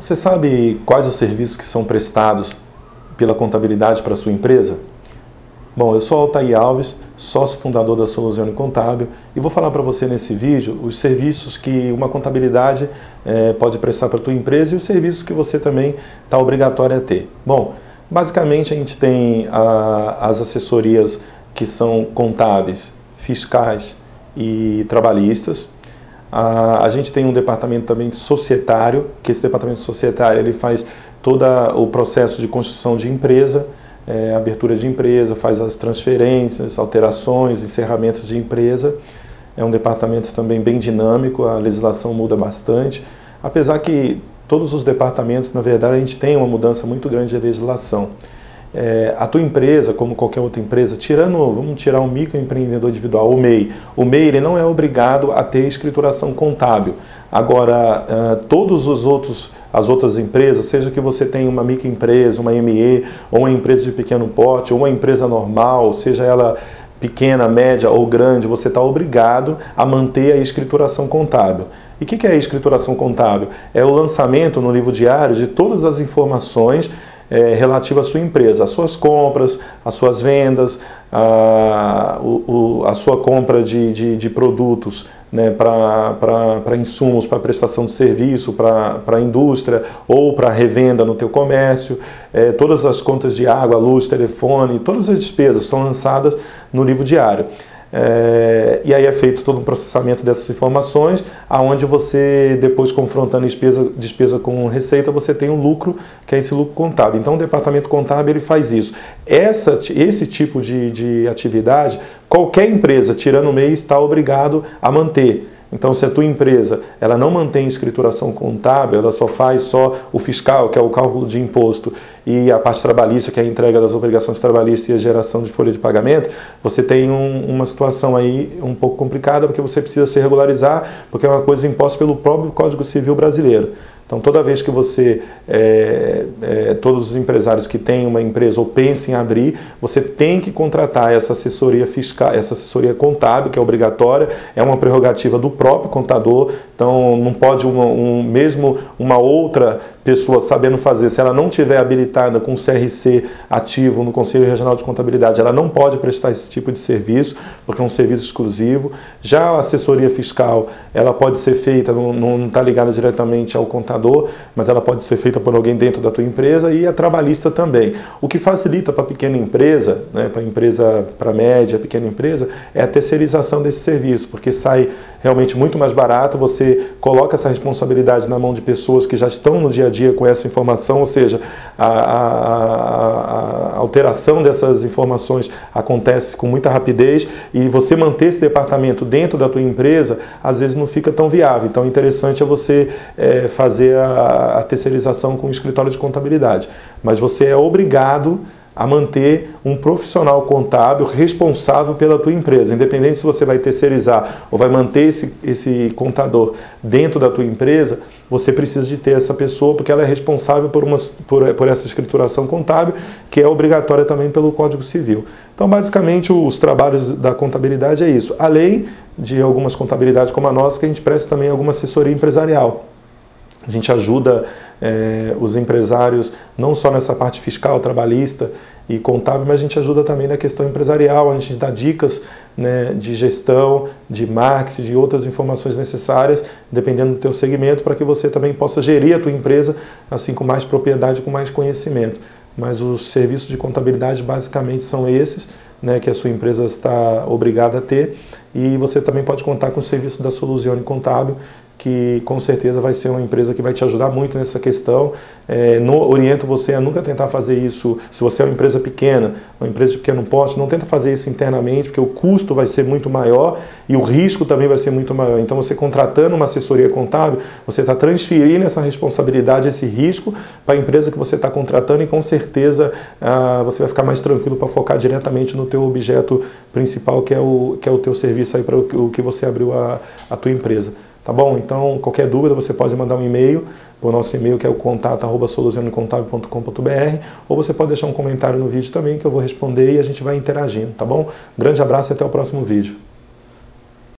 Você sabe quais os serviços que são prestados pela contabilidade para a sua empresa? Bom, eu sou Altair Alves, sócio fundador da Soluzione Contábil e vou falar para você nesse vídeo os serviços que uma contabilidade é, pode prestar para a tua empresa e os serviços que você também está obrigatório a ter. Bom, basicamente a gente tem a, as assessorias que são contábeis, fiscais e trabalhistas, a, gente tem um departamento também societário, que esse departamento societário ele faz todo o processo de construção de empresa, é, abertura de empresa, faz as transferências, alterações, encerramentos de empresa. É um departamento também bem dinâmico, a legislação muda bastante, apesar que todos os departamentos, na verdade, a gente tem uma mudança muito grande de legislação. É, a tua empresa, como qualquer outra empresa, tirando, vamos tirar um microempreendedor individual, o MEI. O MEI ele não é obrigado a ter escrituração contábil. Agora, uh, todos os outros as outras empresas, seja que você tenha uma microempresa, uma ME, ou uma empresa de pequeno porte, ou uma empresa normal, seja ela pequena, média ou grande, você está obrigado a manter a escrituração contábil. E o que, que é a escrituração contábil? É o lançamento no livro diário de todas as informações é, relativa à sua empresa, as suas compras, as suas vendas, a, o, a sua compra de, de, de produtos né, para insumos, para prestação de serviço, para a indústria ou para revenda no teu comércio. É, todas as contas de água, luz, telefone, todas as despesas são lançadas no livro diário. É, e aí é feito todo um processamento dessas informações, aonde você, depois confrontando despesa, despesa com receita, você tem um lucro, que é esse lucro contábil. Então o departamento contábil ele faz isso. Essa, esse tipo de, de atividade, qualquer empresa, tirando o mês, está obrigado a manter. Então, se a tua empresa ela não mantém escrituração contábil, ela só faz só o fiscal, que é o cálculo de imposto, e a parte trabalhista, que é a entrega das obrigações trabalhistas e a geração de folha de pagamento, você tem um, uma situação aí um pouco complicada, porque você precisa se regularizar, porque é uma coisa imposta pelo próprio Código Civil brasileiro. Então, toda vez que você, é, é, todos os empresários que têm uma empresa ou pensem em abrir, você tem que contratar essa assessoria fiscal, essa assessoria contábil, que é obrigatória, é uma prerrogativa do próprio contador. Então, não pode uma, um, mesmo uma outra pessoa sabendo fazer, se ela não tiver habilitada com CRC ativo no Conselho Regional de Contabilidade, ela não pode prestar esse tipo de serviço, porque é um serviço exclusivo. Já a assessoria fiscal, ela pode ser feita, não está ligada diretamente ao contador mas ela pode ser feita por alguém dentro da tua empresa e a trabalhista também. O que facilita para a pequena empresa, né, para empresa, para média, pequena empresa, é a terceirização desse serviço, porque sai realmente muito mais barato, você coloca essa responsabilidade na mão de pessoas que já estão no dia a dia com essa informação, ou seja, a, a, a alteração dessas informações acontece com muita rapidez e você manter esse departamento dentro da tua empresa, às vezes não fica tão viável. Então, o interessante é você é, fazer fazer a, a terceirização com o escritório de contabilidade, mas você é obrigado a manter um profissional contábil responsável pela tua empresa. Independente se você vai terceirizar ou vai manter esse, esse contador dentro da tua empresa, você precisa de ter essa pessoa porque ela é responsável por, uma, por, por essa escrituração contábil, que é obrigatória também pelo Código Civil. Então, basicamente, os trabalhos da contabilidade é isso. Além de algumas contabilidades como a nossa, que a gente presta também alguma assessoria empresarial. A gente ajuda é, os empresários não só nessa parte fiscal, trabalhista e contábil, mas a gente ajuda também na questão empresarial, a gente dá dicas né, de gestão, de marketing, de outras informações necessárias, dependendo do teu segmento, para que você também possa gerir a tua empresa assim com mais propriedade, com mais conhecimento. Mas os serviços de contabilidade basicamente são esses, né, que a sua empresa está obrigada a ter, e você também pode contar com o serviço da Soluzione Contábil, que com certeza vai ser uma empresa que vai te ajudar muito nessa questão. É, no, oriento você a nunca tentar fazer isso, se você é uma empresa pequena, uma empresa de pequeno porte, não tenta fazer isso internamente, porque o custo vai ser muito maior e o risco também vai ser muito maior. Então, você contratando uma assessoria contábil, você está transferindo essa responsabilidade, esse risco para a empresa que você está contratando e com certeza ah, você vai ficar mais tranquilo para focar diretamente no teu objeto principal, que é o, que é o teu serviço para o, o que você abriu a, a tua empresa. Tá bom? Então, qualquer dúvida você pode mandar um e-mail o nosso e-mail que é o contato arroba ou você pode deixar um comentário no vídeo também que eu vou responder e a gente vai interagindo, tá bom? grande abraço e até o próximo vídeo.